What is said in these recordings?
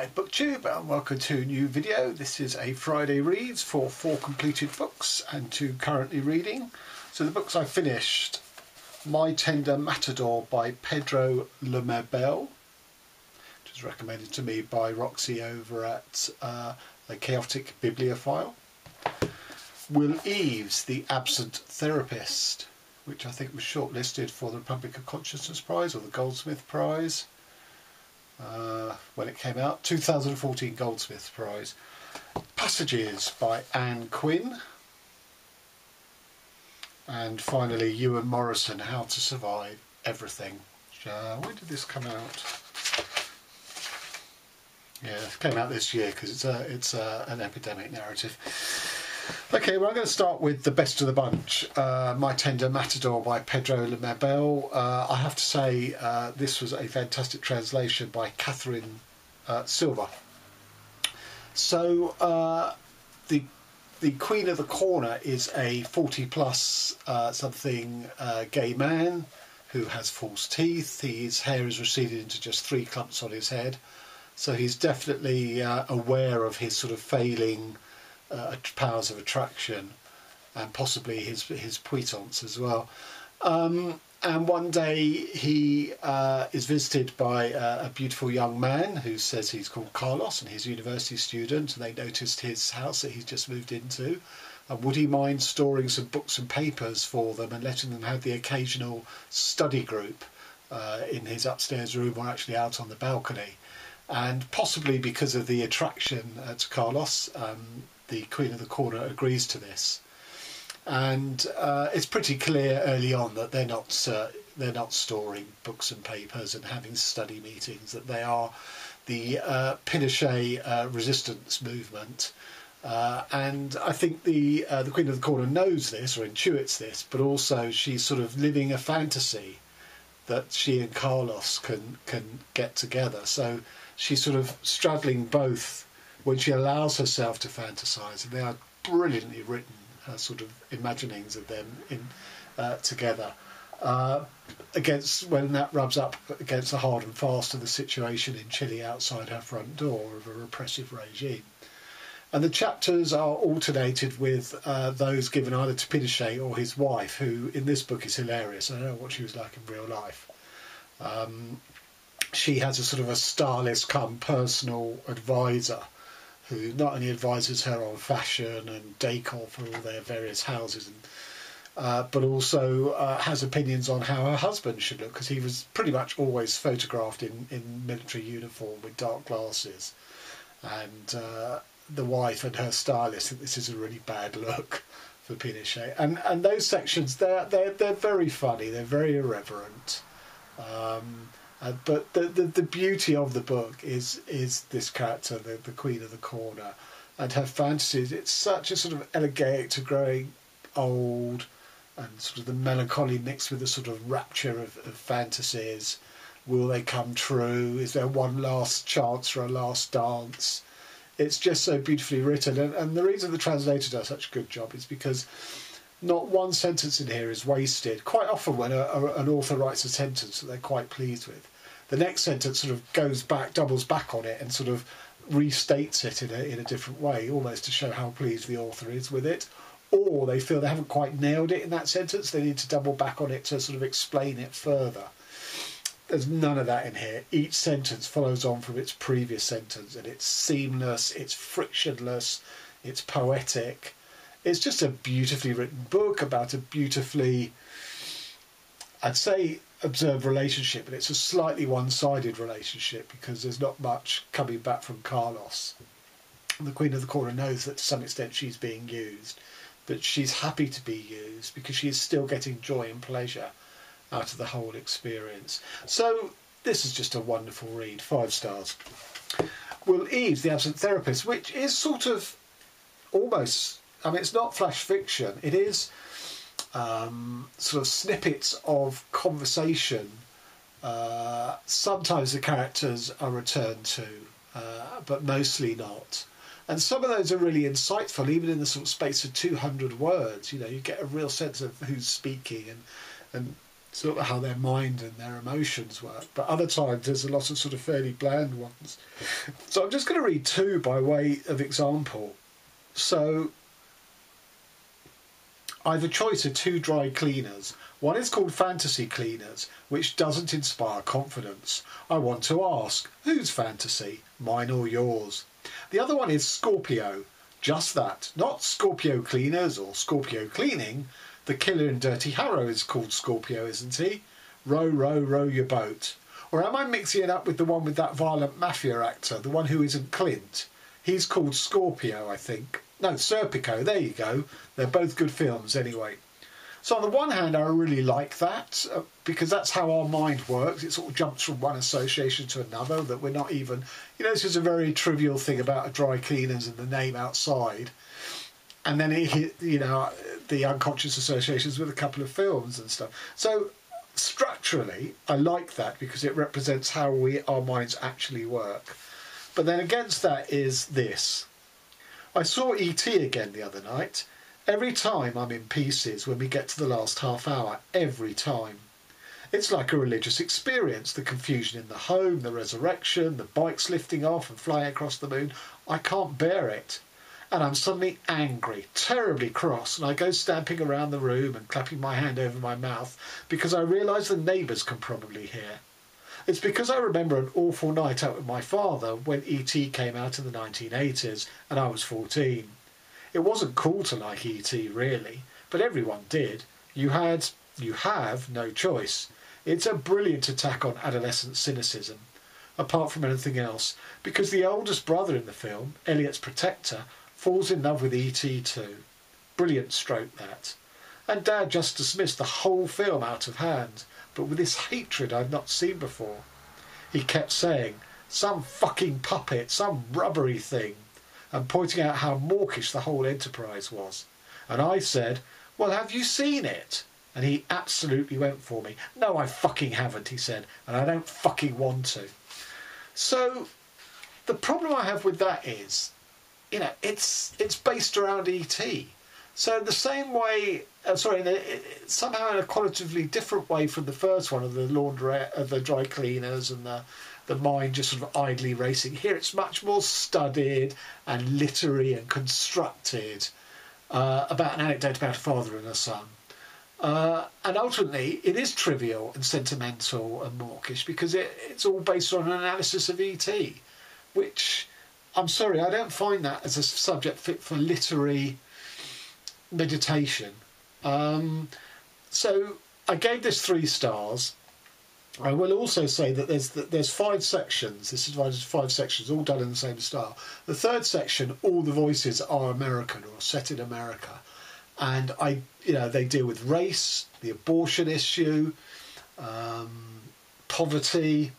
Hi BookTube and welcome to a new video. This is a Friday Reads for four completed books and two currently reading. So the books I finished, My Tender Matador by Pedro Lemebel, which was recommended to me by Roxy over at uh, the Chaotic Bibliophile. Will Eaves, The Absent Therapist, which I think was shortlisted for the Republic of Consciousness Prize or the Goldsmith Prize uh, when it came out. 2014 Goldsmith Prize. Passages by Ann Quin. And finally, Ewan Morrison, How to Survive Everything. Uh, when did this come out? Yeah, it came out this year because it's a, it's a, an epidemic narrative. Okay, well, I'm going to start with the best of the bunch. Uh, My Tender Matador by Pedro Lemebel. Uh, I have to say, uh, this was a fantastic translation by Catherine uh, Silver. So, uh, the the Queen of the Corner is a 40 plus uh, something gay man who has false teeth. His hair is receded into just three clumps on his head. So he's definitely aware of his sort of failing uh, powers of attraction and possibly his his puissance as well. Um, and one day he uh, is visited by a, a, beautiful young man who says he's called Carlos and he's a university student. And they noticed his house that he's just moved into. And would he mind storing some books and papers for them and letting them have the occasional study group uh, in his upstairs room or actually out on the balcony? And possibly because of the attraction uh, to Carlos, um, the Queen of the Corner agrees to this, and uh, it's pretty clear early on that they're not uh, they're not storing books and papers and having study meetings. That they are the uh, Pinochet uh, resistance movement. Uh, and I think the uh, the Queen of the Corner knows this or intuits this, but also she's sort of living a fantasy that she and Carlos can can get together. So she's sort of straddling both when she allows herself to fantasize, and they are brilliantly written uh, sort of imaginings of them in uh, together. Uh, against when that rubs up against the hard and fast of the situation in Chile outside her front door of a repressive regime. And the chapters are alternated with uh, those given either to Pinochet or his wife, who in this book is hilarious. I don't know what she was like in real life. Um, she has a sort of a stylist come personal advisor who not only advises her on fashion and decor for all their various houses, and, uh, but also uh, has opinions on how her husband should look, because he was pretty much always photographed in, in military uniform with dark glasses. And uh, the wife and her stylist think this is a really bad look for Pinochet. And and those sections, they're, they're, they're very funny, they're very irreverent. Um, uh, but the, the, the beauty of the book is is this character, the, the Queen of the Corner, and her fantasies. It's such a sort of elegiac to growing old, and sort of the melancholy mixed with the sort of rapture of, of fantasies. Will they come true? Is there one last chance for a last dance? It's just so beautifully written, and, and the reason the translator does such a good job is because not one sentence in here is wasted. Quite often, when a, a, an author writes a sentence that they're quite pleased with, the next sentence sort of goes back, doubles back on it, and sort of restates it in a, in a different way, almost to show how pleased the author is with it. Or they feel they haven't quite nailed it in that sentence, they need to double back on it to sort of explain it further. There's none of that in here. Each sentence follows on from its previous sentence, and it's seamless, it's frictionless, it's poetic. It's just a beautifully written book about a beautifully, I'd say, observed relationship, but it's a slightly one-sided relationship because there's not much coming back from Carlos. The Queen of the Corner knows that to some extent she's being used, but she's happy to be used because she is still getting joy and pleasure out of the whole experience. So this is just a wonderful read, five stars. Will Eaves, the absent therapist, which is sort of almost, I mean, it's not flash fiction. It is um, sort of snippets of conversation. Uh, sometimes the characters are returned to, uh, but mostly not. And some of those are really insightful, even in the sort of space of 200 words. You know, you get a real sense of who's speaking and, and sort of how their mind and their emotions work. But other times there's a lot of sort of fairly bland ones. So I'm just going to read two by way of example. So I have a choice of two dry cleaners. One is called Fantasy Cleaners, which doesn't inspire confidence. I want to ask, whose fantasy? Mine or yours? The other one is Scorpio. Just that. Not Scorpio Cleaners or Scorpio Cleaning, the killer in Dirty Harry is called Scorpio, isn't he? Row, row, row your boat. Or am I mixing it up with the one with that violent mafia actor, the one who isn't Clint? He's called Scorpio, I think. No, Serpico, there you go. They're both good films anyway. So on the one hand, I really like that uh, because that's how our mind works. It sort of jumps from one association to another that we're not even, you know, this is a very trivial thing about a dry cleaners and the name outside and then it hit, you know, the unconscious associations with a couple of films and stuff. So structurally, I like that because it represents how we our minds actually work. But then against that is this. I saw ET again the other night. Every time I'm in pieces when we get to the last half hour, every time. It's like a religious experience the confusion in the home, the resurrection, the bikes lifting off and flying across the moon. I can't bear it and I'm suddenly angry, terribly cross, and I go stamping around the room and clapping my hand over my mouth because I realise the neighbours can probably hear. It's because I remember an awful night out with my father when E.T. came out in the 1980s and I was 14. It wasn't cool to like E.T. really, but everyone did. You had, you have no choice. It's a brilliant attack on adolescent cynicism, apart from anything else, because the oldest brother in the film, Elliot's protector, falls in love with E.T. too. Brilliant stroke that. And Dad just dismissed the whole film out of hand, but with this hatred I'd not seen before. He kept saying, some fucking puppet, some rubbery thing, and pointing out how mawkish the whole enterprise was. And I said, well, have you seen it? And he absolutely went for me. No, I fucking haven't, he said, and I don't fucking want to. So, the problem I have with that is you know, it's it's based around ET. So in the same way, uh, sorry, in a, somehow in a qualitatively different way from the first one of the laundrette, of the dry cleaners and the the mind just sort of idly racing. Here it's much more studied and literary and constructed uh, about an anecdote about a father and a son. Uh, and ultimately, it is trivial and sentimental and mawkish because it, it's all based on an analysis of ET, which I'm sorry, I don't find that as a subject fit for literary meditation. Um, so I gave this three stars. I will also say that there's there's five sections. This is divided into five sections, all done in the same style. The third section, all the voices are American or set in America, and I, you know, they deal with race, the abortion issue, um, poverty,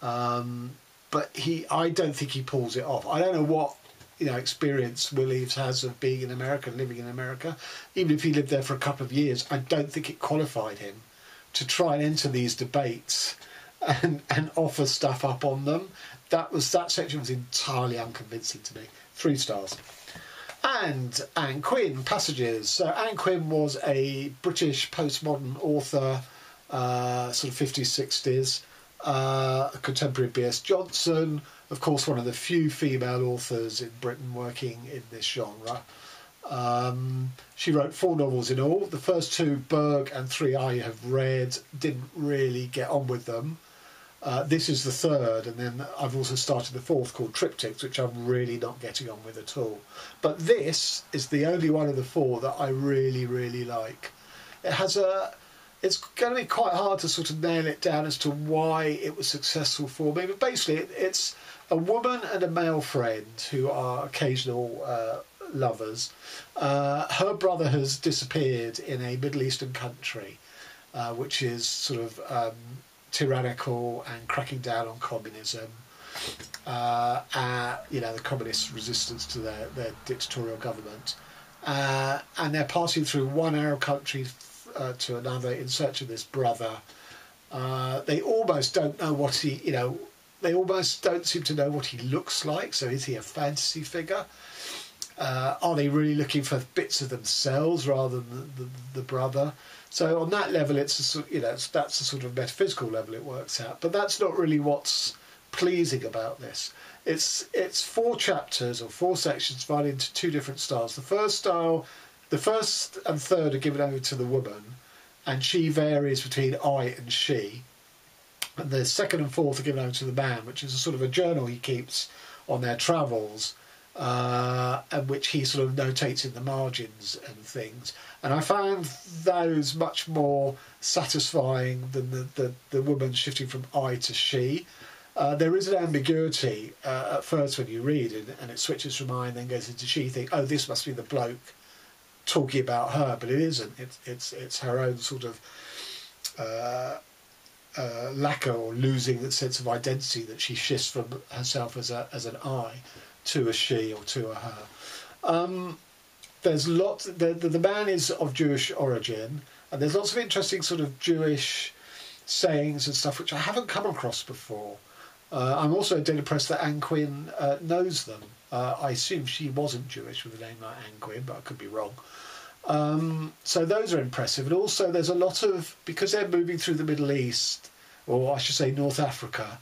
um, but he I don't think he pulls it off. I don't know what you know experience Will Eaves has of being in America, living in America. Even if he lived there for a couple of years, I don't think it qualified him to try and enter these debates and and offer stuff up on them. That was that section was entirely unconvincing to me. Three stars. And Ann Quin, Passages. So Ann Quin was a British postmodern author, uh, sort of 50s, 60s uh, a contemporary B.S. Johnson, of course, one of the few female authors in Britain working in this genre. Um, she wrote four novels in all. The first two, Berg and Three I have read, didn't really get on with them. Uh, this is the third, and then I've also started the fourth called Tripticks, which I'm really not getting on with at all. But this is the only one of the four that I really, really like. It has a it's going to be quite hard to sort of nail it down as to why it was successful for me. But basically, it, it's a woman and a male friend who are occasional uh, lovers. Uh, her brother has disappeared in a Middle Eastern country, uh, which is sort of um, tyrannical and cracking down on communism. Uh, uh, you know, the communist resistance to their, their dictatorial government. Uh, and they're passing through one Arab country uh, to another in search of this brother. Uh, they almost don't know what he, you know, they almost don't seem to know what he looks like. So is he a fantasy figure? Uh, are they really looking for bits of themselves rather than the, the, the brother? So on that level, it's a, you know that's the sort of metaphysical level it works out. But that's not really what's pleasing about this. It's it's four chapters or four sections divided into two different styles. The first style, the first and third are given over to the woman, and she varies between I and she. And the second and fourth are given over to the man, which is a sort of a journal he keeps on their travels, uh, and which he sort of notates in the margins and things. And I found those much more satisfying than the, the, the woman shifting from I to she. Uh, there is an ambiguity uh, at first when you read it, and it switches from I and then goes into she. You think, oh, this must be the bloke talking about her, but it isn't. It's it's it's her own sort of uh, uh, lacquer or losing that sense of identity that she shifts from herself as a as an I to a she or to a her. Um, there's lots. The, the the man is of Jewish origin, and there's lots of interesting sort of Jewish sayings and stuff which I haven't come across before. Uh, I'm also dead impressed that Ann Quin uh, knows them. Uh, I assume she wasn't Jewish with a name like Ann Quin, but I could be wrong. Um, so those are impressive. And also, there's a lot of, because they're moving through the Middle East, or I should say North Africa,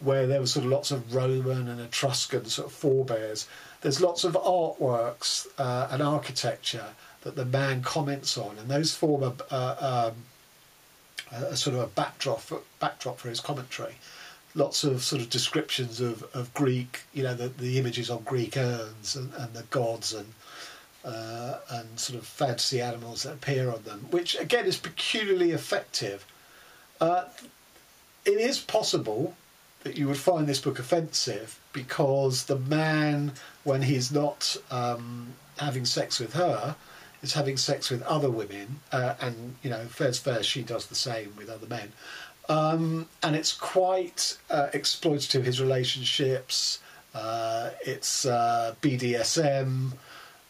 where there were sort of lots of Roman and Etruscan sort of forebears, there's lots of artworks uh, and architecture that the man comments on, and those form a, uh, um, a sort of a backdrop, backdrop for his commentary lots of sort of descriptions of, of Greek, you know, the, the images on Greek urns and, and the gods and uh, and sort of fantasy animals that appear on them, which again is peculiarly effective. Uh, it is possible that you would find this book offensive because the man, when he's not um, having sex with her, is having sex with other women, uh, and you know, fair's fair, she does the same with other men. Um, and it's quite uh, exploitative, his relationships. Uh, it's uh, BDSM.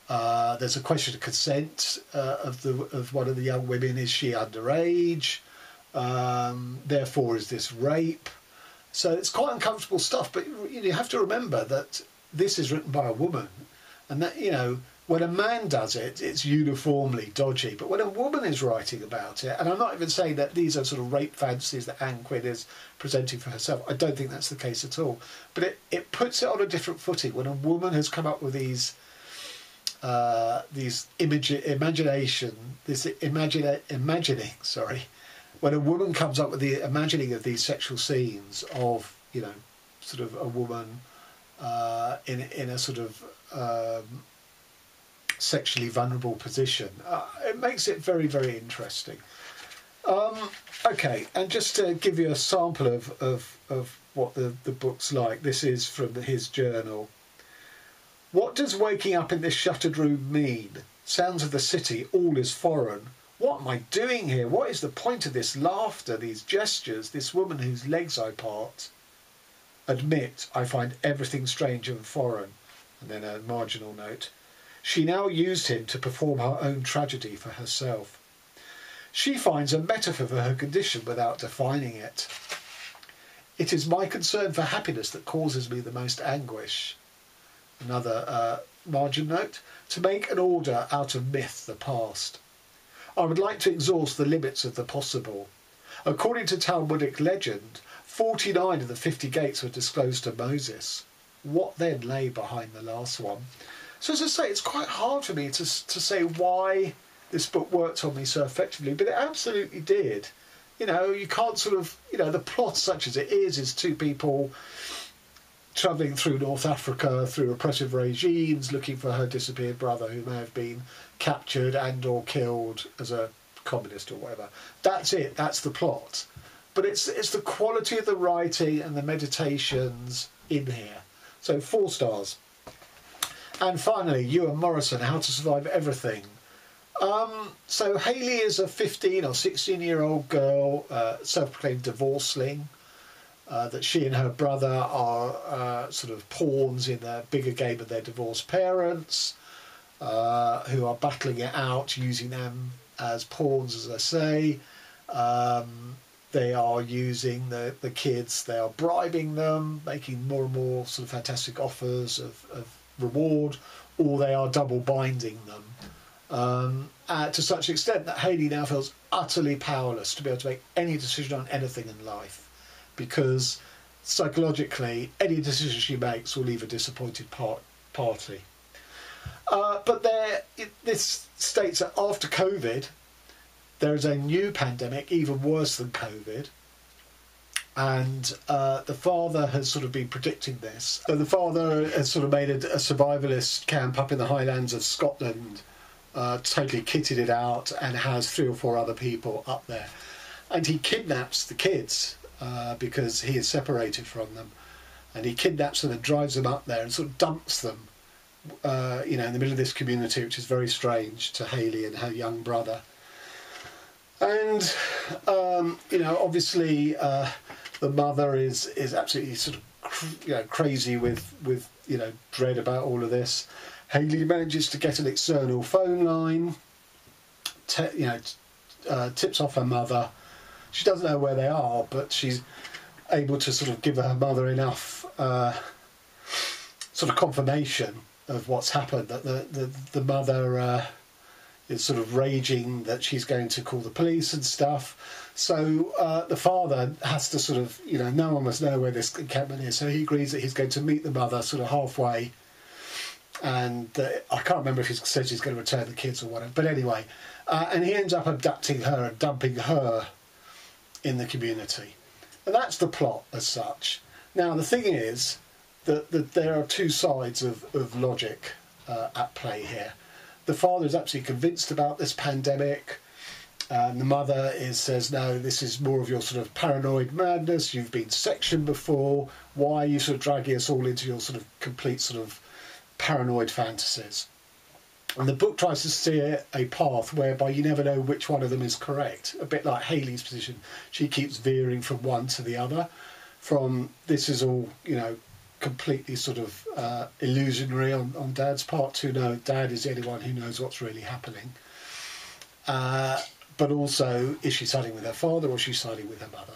Uh, there's a question of consent uh, of the of one of the young women. Is she underage? Um, therefore, is this rape? So it's quite uncomfortable stuff. But you have to remember that this is written by a woman, and that you know when a man does it, it's uniformly dodgy. But when a woman is writing about it, and I'm not even saying that these are sort of rape fantasies that Ann Quin is presenting for herself, I don't think that's the case at all. But it, it puts it on a different footing when a woman has come up with these uh, these image imagination, this imagine imagining, sorry, when a woman comes up with the imagining of these sexual scenes of you know sort of a woman uh, in in a sort of um, sexually vulnerable position. Uh, it makes it very, very interesting. Um, okay, and just to give you a sample of, of, of what the, the book's like, this is from his journal. What does waking up in this shuttered room mean? Sounds of the city, all is foreign. What am I doing here? What is the point of this laughter, these gestures, this woman whose legs I part? Admit I find everything strange and foreign. And then a marginal note. She now used him to perform her own tragedy for herself. She finds a metaphor for her condition without defining it. It is my concern for happiness that causes me the most anguish. Another uh, margin note to make an order out of myth, the past. I would like to exhaust the limits of the possible. According to Talmudic legend, 49 of the 50 gates were disclosed to Moses. What then lay behind the last one? So as I say, it's quite hard for me to to say why this book worked on me so effectively, but it absolutely did. You know, you can't sort of, you know, the plot such as it is is two people travelling through North Africa through oppressive regimes, looking for her disappeared brother who may have been captured and or killed as a communist or whatever. That's it. That's the plot. But it's it's the quality of the writing and the meditations in here. So four stars. And finally, Ewan Morrison, How to Survive Everything. Um, so Haley is a 15 or 16 year old girl, uh, self-proclaimed divorceling. Uh, that she and her brother are uh, sort of pawns in the bigger game of their divorced parents, uh, who are battling it out, using them as pawns, as I say. Um, they are using the, the kids, they are bribing them, making more and more sort of fantastic offers of, of reward, or they are double binding them. Um, uh, to such extent that Haley now feels utterly powerless to be able to make any decision on anything in life because psychologically, any decision she makes will leave a disappointed part, party. Uh, but there, it, this states that after COVID, there is a new pandemic, even worse than COVID. And uh, the father has sort of been predicting this. So the father has sort of made a, a survivalist camp up in the Highlands of Scotland, uh, totally kitted it out, and has three or four other people up there. And he kidnaps the kids uh, because he is separated from them. And he kidnaps them and drives them up there and sort of dumps them, uh, you know, in the middle of this community, which is very strange to Haley and her young brother. And, um, you know, obviously uh, the mother is, is absolutely sort of cr- you know, crazy with, with, you know, dread about all of this. Haley manages to get an external phone line, te- you know, uh, tips off her mother she doesn't know where they are, but she's able to sort of give her mother enough uh, sort of confirmation of what's happened. That the the, the mother uh, is sort of raging that she's going to call the police and stuff. So uh, the father has to sort of you know no one must know where this encampment is. So he agrees that he's going to meet the mother sort of halfway. And uh, I can't remember if he says he's going to return the kids or whatever. But anyway, uh, and he ends up abducting her and dumping her in the community. And that's the plot as such. Now, the thing is that, that there are two sides of, of logic uh, at play here. The father is absolutely convinced about this pandemic. And the mother is says, no, this is more of your sort of paranoid madness. You've been sectioned before. Why are you sort of dragging us all into your sort of complete sort of paranoid fantasies? And the book tries to steer a path whereby you never know which one of them is correct. A bit like Haley's position. She keeps veering from one to the other. From this is all, you know, completely sort of uh, illusionary on, on Dad's part to no, Dad is the only one who knows what's really happening. Uh, but also, is she siding with her father or is she siding with her mother?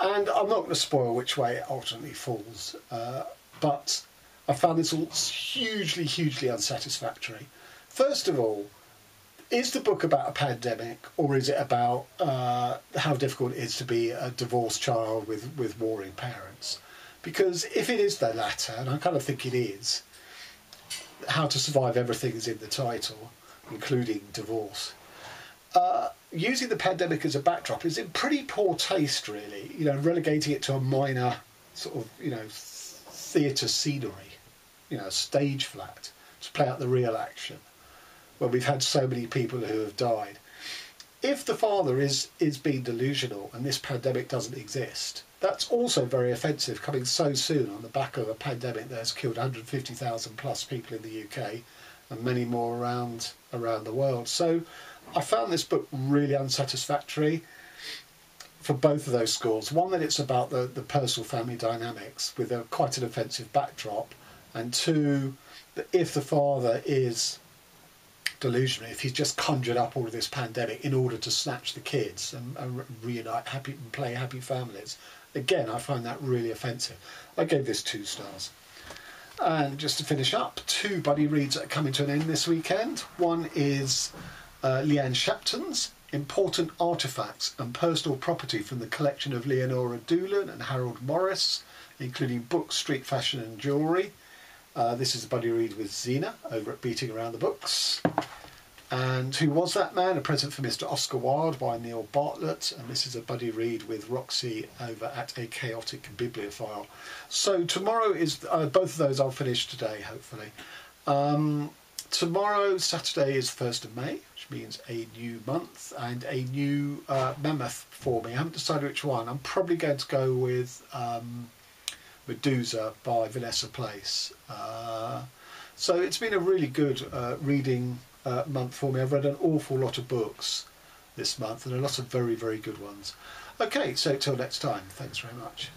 And I'm not going to spoil which way it ultimately falls, uh, but I found this all hugely, hugely unsatisfactory. First of all, is the book about a pandemic or is it about uh, how difficult it is to be a divorced child with, with warring parents? Because if it is the latter, and I kind of think it is, how to survive everything is in the title, including divorce. Uh, using the pandemic as a backdrop is in pretty poor taste, really. You know, relegating it to a minor sort of, you know, theatre scenery, you know, stage flat to play out the real action when we've had so many people who have died. If the father is is being delusional and this pandemic doesn't exist, that's also very offensive coming so soon on the back of a pandemic that has killed 150,000 plus people in the UK and many more around around the world. So I found this book really unsatisfactory for both of those schools. One that it's about the, the personal family dynamics with a quite an offensive backdrop, and two that if the father is delusional if he's just conjured up all of this pandemic in order to snatch the kids and, and reunite happy and play happy families. Again, I find that really offensive. I gave this two stars. And just to finish up, two buddy reads are coming to an end this weekend. One is uh, Leanne Shapton's Important Artefacts and Personal Property from the collection of Leonora Doolan and Harold Morris, including books, street fashion, and jewellery. Uh, this is a buddy read with Zena over at Beating Around the Books. And Who Was That Man? A Present for Mr. Oscar Wilde by Neil Bartlett. And this is a buddy read with Roxy over at A Chaotic Bibliophile. So tomorrow is, uh, both of those I'll finish today, hopefully. Um, tomorrow, Saturday, is the 1st of May, which means a new month and a new uh, mammoth for me. I haven't decided which one. I'm probably going to go with um, Medusa by Vanessa Place. Uh, so it's been a really good uh, reading uh, month for me. I've read an awful lot of books this month and a lot of very, very good ones. Okay, so till next time, thanks very much.